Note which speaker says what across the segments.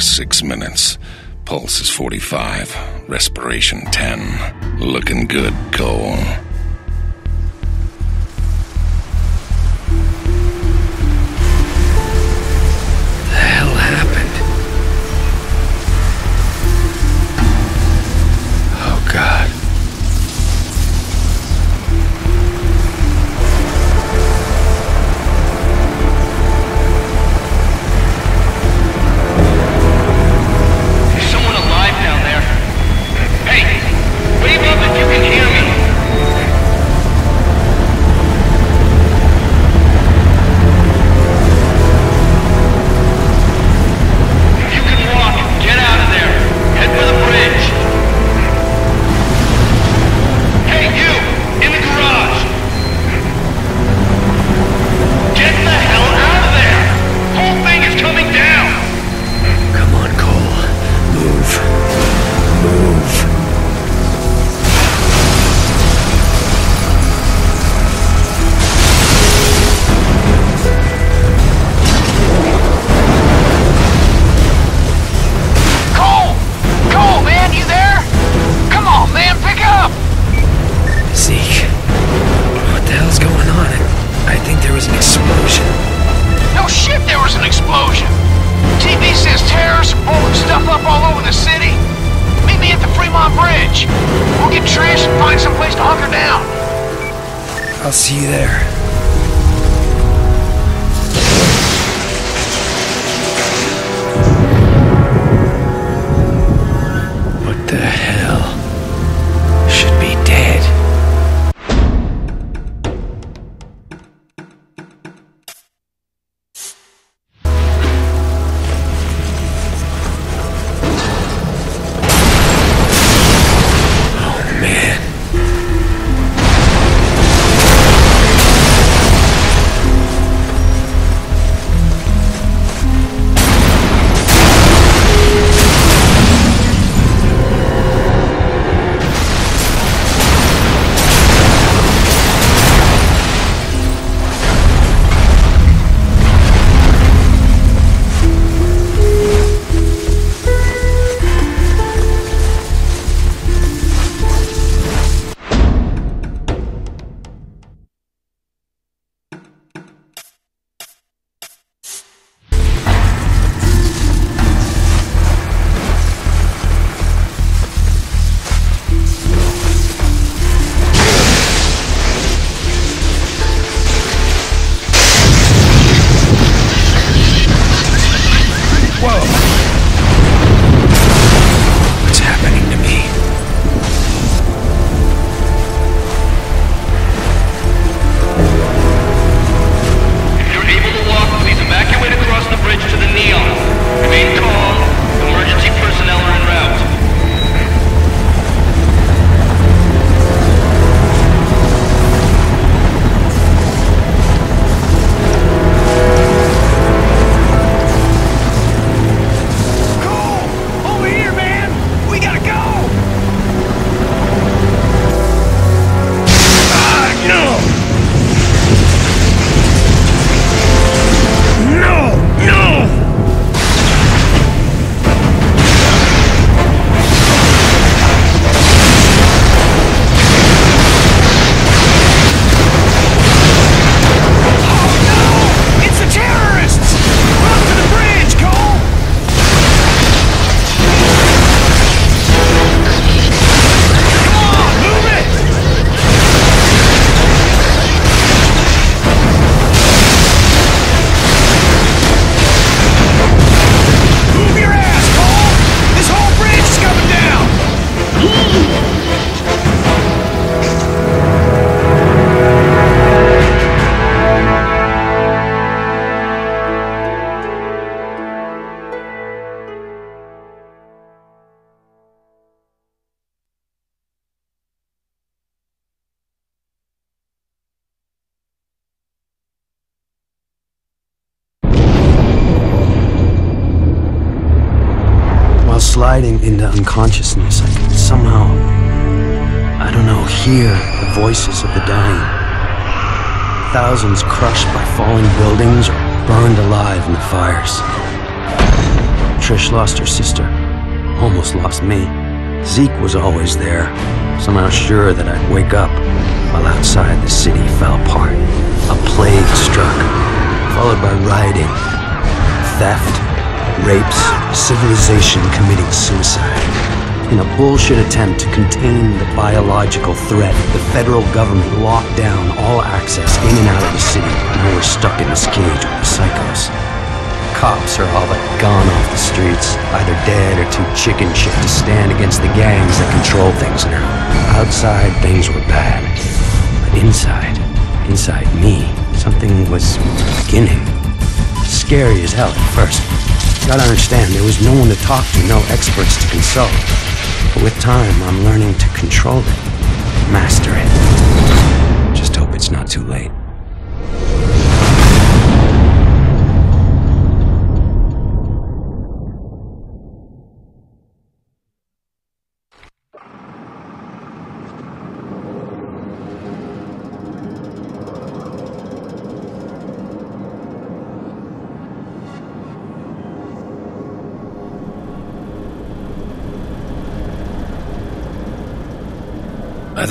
Speaker 1: plus six minutes. Pulse is 45, respiration 10. Looking good, Cole.
Speaker 2: Bridge. We'll get Trish and find someplace to hunker down.
Speaker 3: I'll see you there. What the hell? sliding into unconsciousness, I could somehow, I don't know, hear the voices of the dying. Thousands crushed by falling buildings or burned alive in the fires. Trish lost her sister, almost lost me. Zeke was always there, somehow sure that I'd wake up while outside the city fell apart. A plague struck, followed by rioting, theft, rapes, civilization committing suicide. In a bullshit attempt to contain the biological threat, the federal government locked down all access in and out of the city, and we're stuck in this cage with the psychos. Cops are all but gone off the streets, either dead or too chicken shit to stand against the gangs that control things now. Outside, things were bad. But inside, inside me, something was beginning. Scary as hell at first. Gotta understand, there was no one to talk to, no experts to consult. But with time, I'm learning to control it, master it. Just hope it's not too late.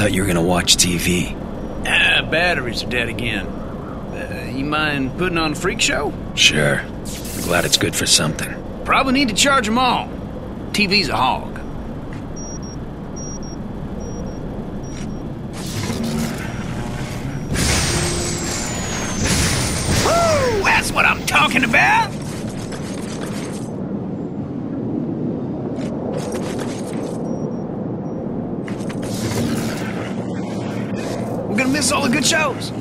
Speaker 4: Thought you were gonna watch TV.
Speaker 5: Ah, batteries are dead again. Uh, you mind putting on a freak show?
Speaker 4: Sure. I'm glad it's good for something.
Speaker 5: Probably need to charge them all. TV's a hog. Woo! That's what I'm talking about! Gonna miss all the good shows.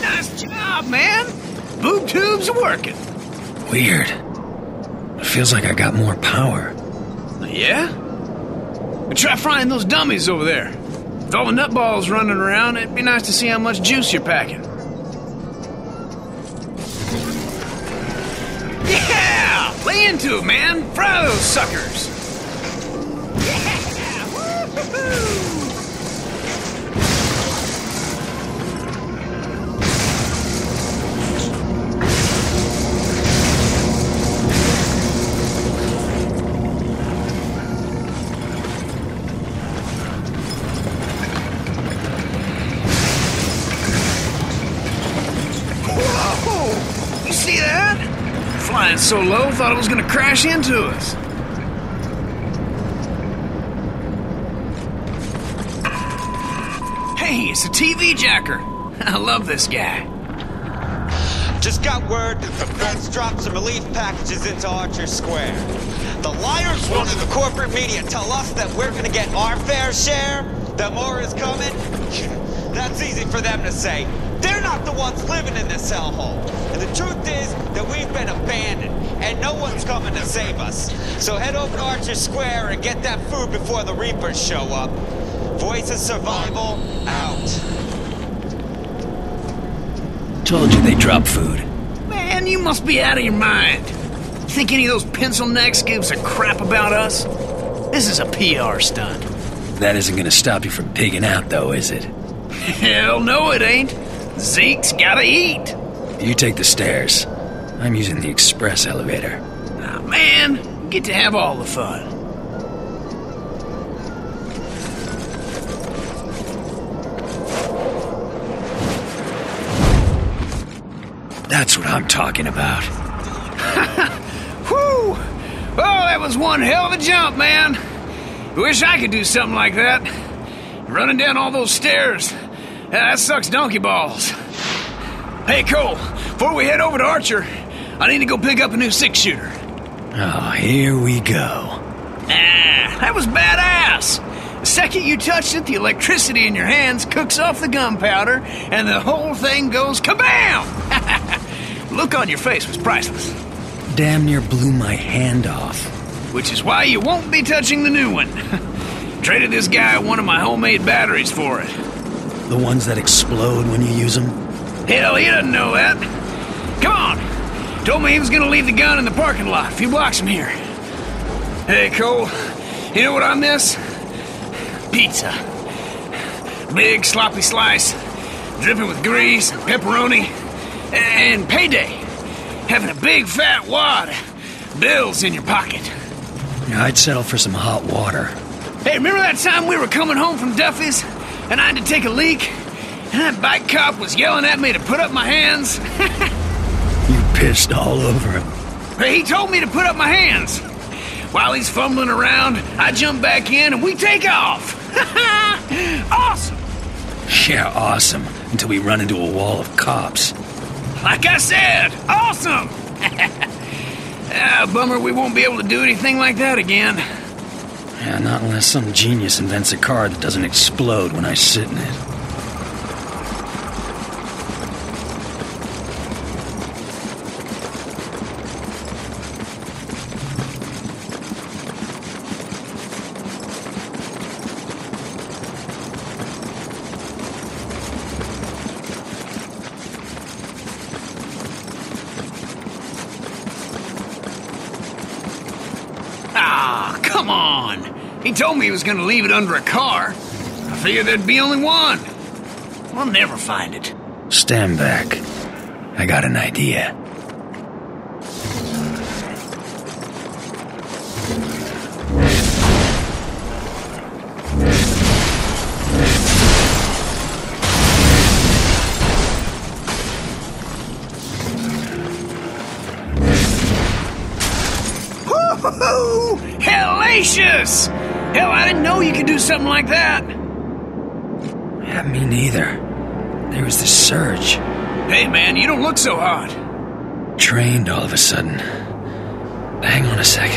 Speaker 5: Nice job, man. Boob tubes are working.
Speaker 4: Weird. It feels like I got more power.
Speaker 5: Yeah? Try frying those dummies over there. With all the nutballs running around, it'd be nice to see how much juice you're packing. Into man. Those suckers. So low, thought it was gonna crash into us. Hey, it's a TV jacker. I love this guy.
Speaker 6: Just got word that the feds dropped some relief packages into Archer Square. The liars wanted the corporate media tell us that we're gonna get our fair share, that more is coming. That's easy for them to say. They're not the ones living in this hellhole. And the truth is that we've been abandoned, and no one's coming to save us. So head over to Archer Square and get that food before the Reapers show up. Voice of Survival, out.
Speaker 4: Told you they drop food.
Speaker 5: Man, you must be out of your mind. Think any of those pencil necks gives a crap about us? This is a PR stunt.
Speaker 4: That isn't gonna stop you from pigging out, though, is it?
Speaker 5: Hell no, it ain't. Zeke's gotta eat.
Speaker 4: You take the stairs. I'm using the express elevator.
Speaker 5: Ah, man, you get to have all the fun.
Speaker 4: That's what I'm talking about.
Speaker 5: Whew! Oh, that was one hell of a jump, man. Wish I could do something like that. Running down all those stairs. Ah, that sucks donkey balls. Hey, Cole, before we head over to Archer, I need to go pick up a new six shooter.
Speaker 4: Oh, here we go.
Speaker 5: Ah, that was badass. The second you touched it, the electricity in your hands cooks off the gunpowder, and the whole thing goes kabam! Look on your face was priceless.
Speaker 4: Damn near blew my hand off.
Speaker 5: Which is why you won't be touching the new one. Traded this guy one of my homemade batteries for it.
Speaker 4: The ones that explode when you use them?
Speaker 5: Hell, he doesn't know that. Come on. Told me he was gonna leave the gun in the parking lot a few blocks from here. Hey, Cole. You know what I miss? Pizza. Big sloppy slice, dripping with grease and pepperoni, and payday. Having a big fat wad of bills in your pocket.
Speaker 3: Yeah, I'd settle for some hot water.
Speaker 5: Hey, remember that time we were coming home from Duffy's and I had to take a leak? And that bike cop was yelling at me to put up my hands?
Speaker 3: You pissed all over him.
Speaker 5: Hey, he told me to put up my hands. While he's fumbling around, I jump back in and we take off. awesome!
Speaker 3: Yeah, awesome. Until we run into a wall of cops.
Speaker 5: Like I said, awesome! ah, bummer we won't be able to do anything like that again.
Speaker 3: Yeah, not unless some genius invents a car that doesn't explode when I sit in it.
Speaker 5: Ah, come on! He told me he was gonna leave it under a car. I figured there'd be only one. We'll never find it.
Speaker 3: Stand back. I got an idea.
Speaker 5: Woo-hoo-hoo! Hellacious! Hell, I didn't know you could do something like that.
Speaker 3: Yeah, me neither. There was this surge.
Speaker 5: Hey, man, you don't look so hot.
Speaker 3: Trained all of a sudden. Hang on a sec.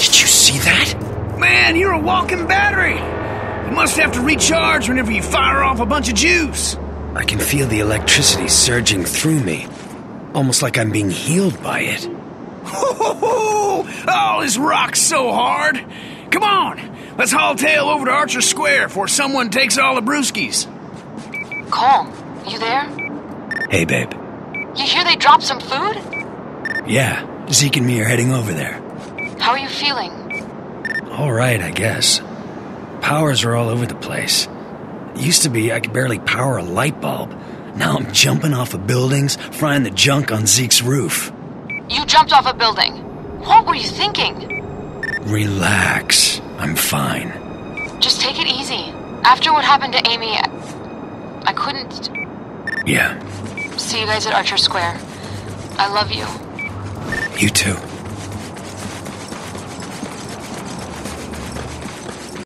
Speaker 3: Did you see that?
Speaker 5: Man, you're a walking battery. You must have to recharge whenever you fire off a bunch of juice.
Speaker 3: I can feel the electricity surging through me. Almost like I'm being healed by it.
Speaker 5: Oh, this rocks so hard. Come on, let's haul tail over to Archer Square before someone takes all the brewskis.
Speaker 7: Cole, you there?
Speaker 3: Hey, babe.
Speaker 7: You hear they dropped some food?
Speaker 3: Yeah, Zeke and me are heading over there.
Speaker 7: How are you feeling?
Speaker 3: All right, I guess. Powers are all over the place. It used to be I could barely power a light bulb. Now I'm jumping off of buildings, frying the junk on Zeke's roof.
Speaker 7: You jumped off a building. What were you thinking?
Speaker 3: Relax. I'm fine.
Speaker 7: Just take it easy. After what happened to Amy, I, I couldn't.
Speaker 3: Yeah,
Speaker 7: See you guys at Archer Square. I love you.
Speaker 3: you too.